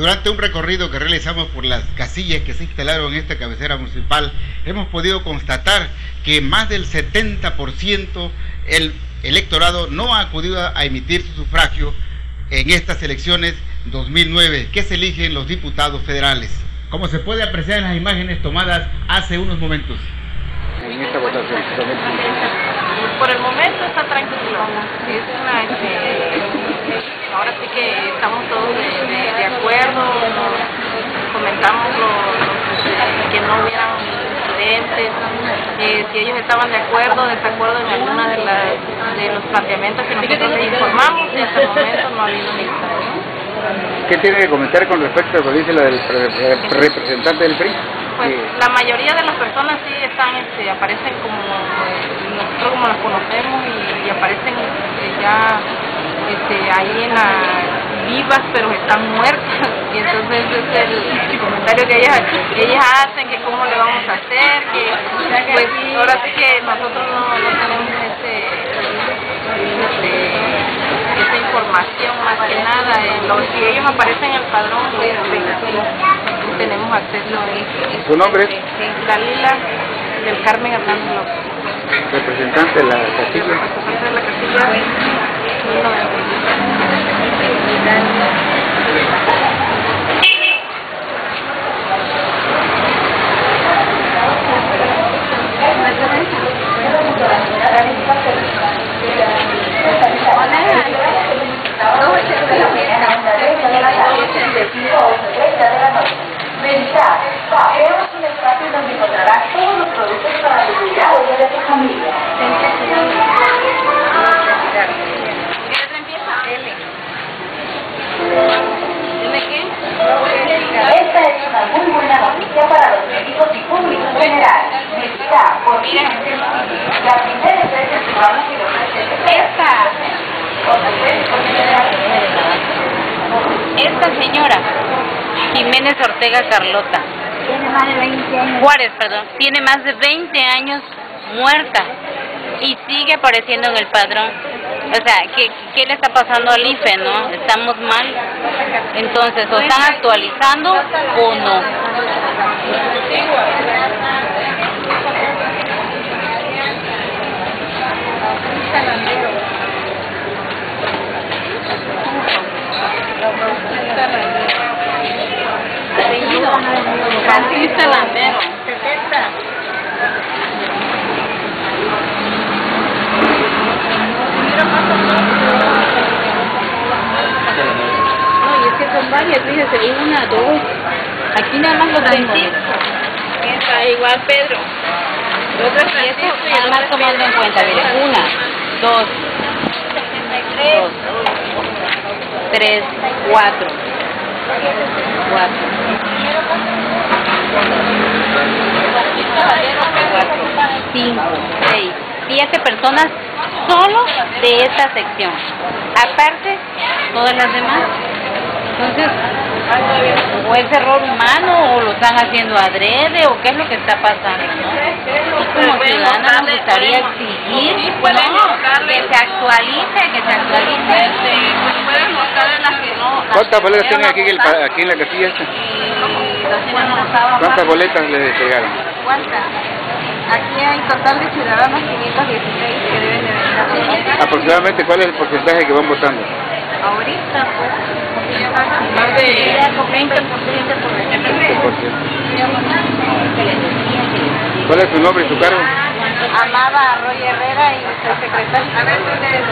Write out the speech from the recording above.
Durante un recorrido que realizamos por las casillas que se instalaron en esta cabecera municipal, hemos podido constatar que más del 70% el electorado no ha acudido a emitir su sufragio en estas elecciones 2009 que se eligen los diputados federales, como se puede apreciar en las imágenes tomadas hace unos momentos. En esta votación, por el momento está tranquilo. Es una, este, ahora sí que estamos todos de, acuerdo, comentamos que no hubieran incidentes, eh, si ellos estaban de acuerdo o desacuerdo en alguna de, las, de los planteamientos que nosotros les informamos y hasta el momento no ha habido ningún ¿Qué tiene que comentar con respecto a lo que dice la del representante del PRI? Pues la mayoría de las personas sí están, este, aparecen como nosotros como las conocemos y, aparecen este, ya este, ahí en la vivas pero están muertas. Y entonces es el, comentario que ellas, ellas hacen que cómo le vamos a hacer que pues ahora sí que nosotros no, no tenemos ese, esa información más que nada. Eh, si ellos aparecen en el padrón pues, pues tenemos acceso a ¿su nombre es? Dalila del Carmen Hernández López. Representante de la casilla representante de la casilla los productos para tu cuidado y de tu familia. Esta es una muy buena noticia para los médicos y público en general. Está, por la primera empresa cubana que ofrece esta. Esta señora, Jiménez Ortega Carlota. Tiene más de 20 años. Juárez, perdón. Tiene más de 20 años muerta y sigue apareciendo en el padrón. O sea, ¿qué, qué le está pasando al IFE, no? ¿Estamos mal? Entonces, ¿o están actualizando o no? Francisca Landero. 70. No, y es que son varias, fíjese, una, dos. Aquí nada más lo tengo. Esa, igual Pedro. Francisco y nada más tomando en cuenta, mire, una, dos, dos, tres, cuatro, cuatro, cuatro, cinco, seis, siete personas solo de esta sección. Aparte, todas las demás. Entonces, o es error humano, o lo están haciendo adrede, o qué es lo que está pasando, ¿no? Y como ciudadana nos gustaría exigir, ¿no? Que se actualice, que se actualice. pueden mostrar las que no. ¿Cuántas boletas tienen aquí, en el, aquí en la casilla esta? ¿Cuántas boletas les entregaron? ¿Cuántas? Aquí hay total de ciudadanos 516 que deben de venir Aproximadamente, ¿cuál es el porcentaje que van votando? Ahorita, pues, más de 20%. ¿Cuál es su nombre y su cargo? Amada Arroyo Herrera y soy secretaria. A ver, ustedes.